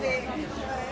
de...